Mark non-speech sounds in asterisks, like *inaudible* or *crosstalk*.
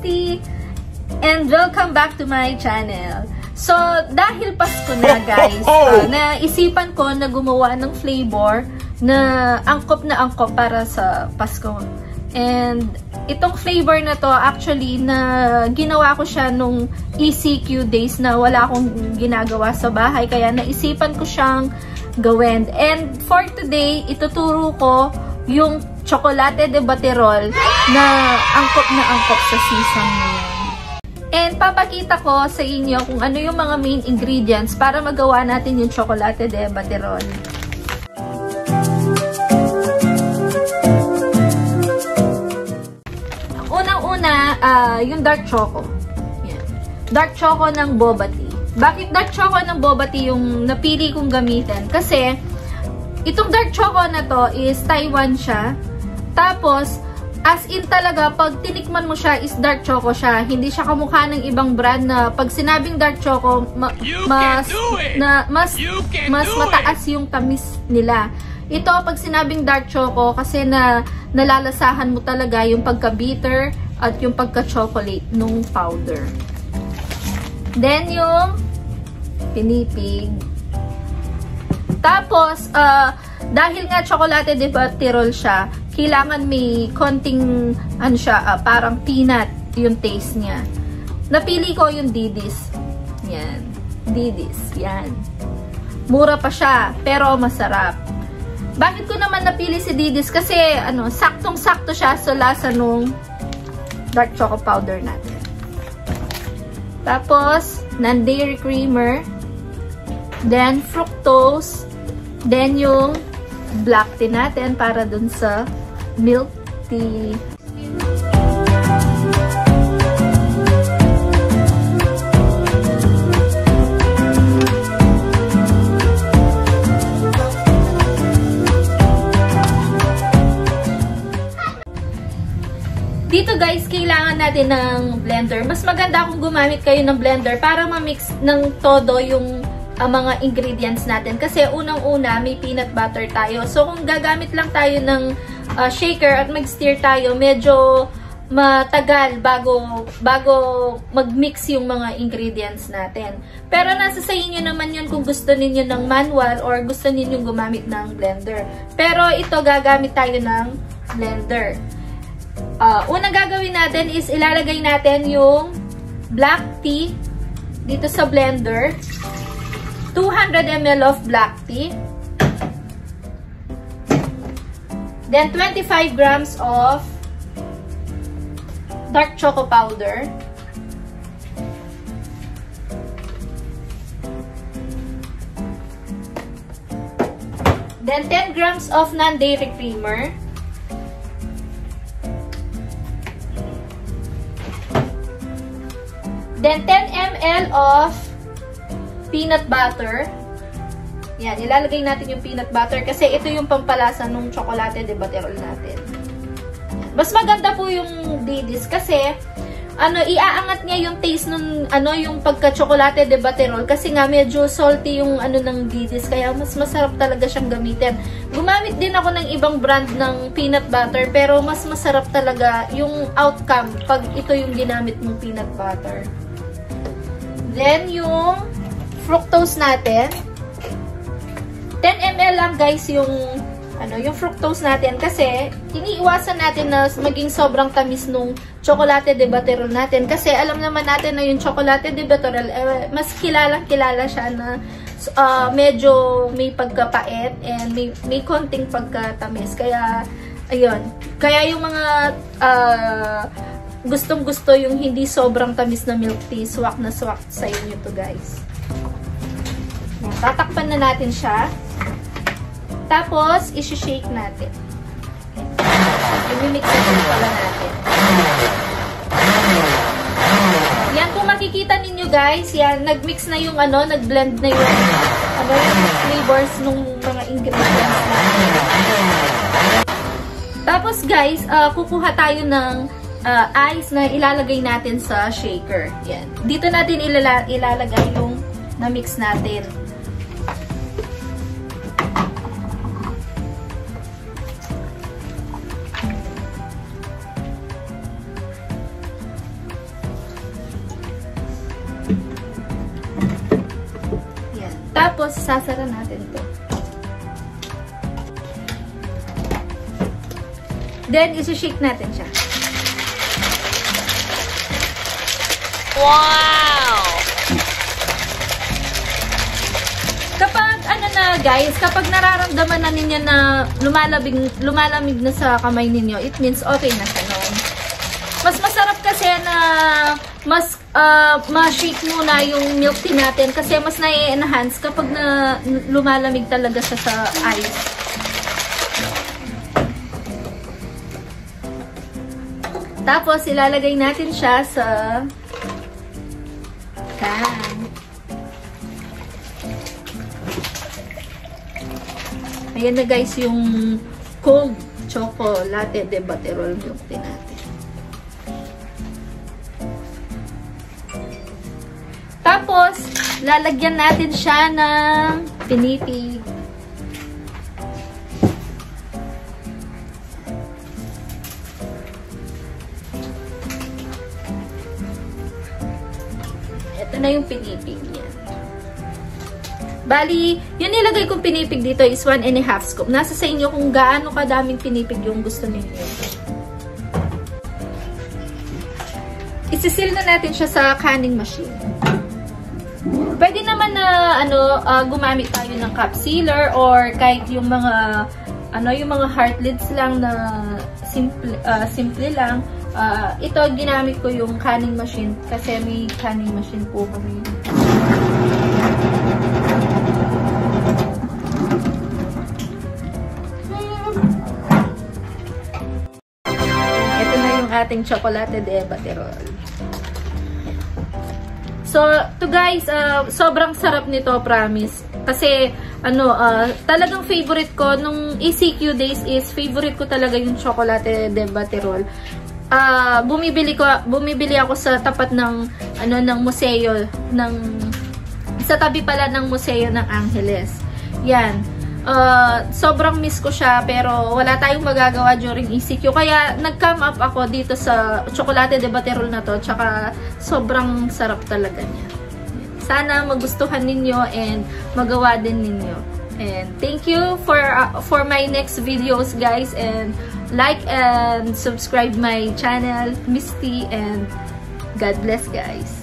Dr. Misty! And welcome back to my channel. So, dahil Pasko na *laughs* guys, uh, naisipan ko na gumawa ng flavor na angkop na angkop para sa Pasko. And itong flavor na to, actually, na ginawa ko siya nung ECQ days na wala akong ginagawa sa bahay. Kaya naisipan ko siyang gawin. And for today, ituturo ko yung chocolate de baterol na angkop na angkop sa season ngayon. And papakita ko sa inyo kung ano yung mga main ingredients para magawa natin yung chocolate de baterol. Unang-una, uh, yung dark choco. Yan. Dark choco ng boba tea. Bakit dark choco ng boba tea yung napili kong gamitin? Kasi, itong dark choco na to is Taiwan siya. Tapos, as in talaga, pag tinikman mo siya, is dark choco siya. Hindi siya kamukha ng ibang brand na pag sinabing dark choco, ma mas, na, mas, mas mataas yung tamis nila. Ito, pag sinabing dark choco, kasi na nalalasahan mo talaga yung pagka-bitter at yung pagka-chocolate nung powder. Then, yung pinipig. Tapos, uh, dahil nga chocolate de Tirol siya, kailangan may konting, ano siya, uh, parang peanut yung taste niya. Napili ko yung Didis. Yan. Didis. Yan. Mura pa siya, pero masarap. Bakit ko naman napili si Didis? Kasi, ano, saktong-sakto siya sa lasa nung dark choco powder natin. Tapos, non-dairy creamer. Then, fructose. Then, yung black tea natin para dun sa milk tea. Dito guys, kailangan natin ng blender. Mas maganda kung gumamit kayo ng blender para ma-mix ng todo yung uh, mga ingredients natin. Kasi unang-una, may peanut butter tayo. So kung gagamit lang tayo ng uh, shaker at mag-stir tayo, medyo matagal bago bago mag-mix yung mga ingredients natin. Pero nasa sa inyo naman yun kung gusto niyo ng manual or gusto niyo gumamit ng blender. Pero ito gagamit tayo ng blender. Uh, unang gagawin natin is ilalagay natin yung black tea dito sa blender. 200 ml of black tea. Then 25 grams of dark choco powder. Then 10 grams of non-dairy creamer. Then, 10 ml of peanut butter. Yan, ilalagay natin yung peanut butter kasi ito yung pampalasa ng chocolate de baterol natin. Mas maganda po yung Didis kasi ano, iaangat niya yung taste ng ano, yung pagka-chocolate de baterol kasi nga medyo salty yung ano ng Didis kaya mas masarap talaga siyang gamitin. Gumamit din ako ng ibang brand ng peanut butter pero mas masarap talaga yung outcome pag ito yung ginamit mong peanut butter. Then, yung fructose natin. 10 ml lang guys yung ano, yung fructose natin kasi iniiwasan natin na maging sobrang tamis nung chocolate de baterol natin kasi alam naman natin na yung chocolate de baterol eh, mas kilalang kilala siya na uh, medyo may pagkapait and may, may konting pagkatamis kaya ayun, kaya yung mga uh, gustong gusto yung hindi sobrang tamis na milk tea, swak na swak sa inyo to guys. Yan, tatakpan na natin siya. Tapos, isi-shake natin. I-mix na pala natin. Yan, kung makikita ninyo guys, yan, nag-mix na yung ano, nag-blend na yung ano, yung flavors nung mga ingredients natin. Tapos guys, uh, kukuha tayo ng uh, ice na ilalagay natin sa shaker. Yan. Dito natin ilala ilalagay yung na mix natin. Yan. Tapos, sasara natin to. Then, isi-shake natin siya. Wow! Guys, kapag nararamdaman na ninyo na lumalabig, lumalamig na sa kamay ninyo, it means okay na siya noon. Mas masarap kasi na mas uh, ma-shake muna yung milk tea natin kasi mas na-enhance kapag na lumalamig talaga siya sa ice. Tapos, ilalagay natin siya sa can. Ayan na guys yung cold choco latte de baterol milk tea natin. Tapos, lalagyan natin siya ng pinipig. Ito na yung pinipig niya. Bali, yung nilagay kong pinipig dito is 1 and a half scoop. Nasa sa inyo kung gaano kadaming pinipig yung gusto ninyo. Isisil na natin siya sa canning machine. Pwede naman na ano uh, gumamit tayo ng cup sealer or kahit yung mga ano yung mga heart lids lang na simple uh, simple lang. Uh, ito ginamit ko yung canning machine kasi may canning machine po kami. Ating chocolate de baterol. So, to guys, uh, sobrang sarap nito, promise. Kasi, ano, uh, talagang favorite ko, nung ECQ days is, favorite ko talaga yung chocolate de baterol. Uh, bumibili ko bumibili ako sa tapat ng ano ng museo ng sa tabi pala ng museo ng Angeles. Yan. Uh, sobrang miss ko siya pero wala tayong magagawa during ECQ kaya nag-come up ako dito sa chocolate de baterol na to tsaka sobrang sarap talaga niya. Sana magustuhan ninyo and magawa din ninyo. And thank you for uh, for my next videos guys. And like and subscribe my channel Misty and God bless guys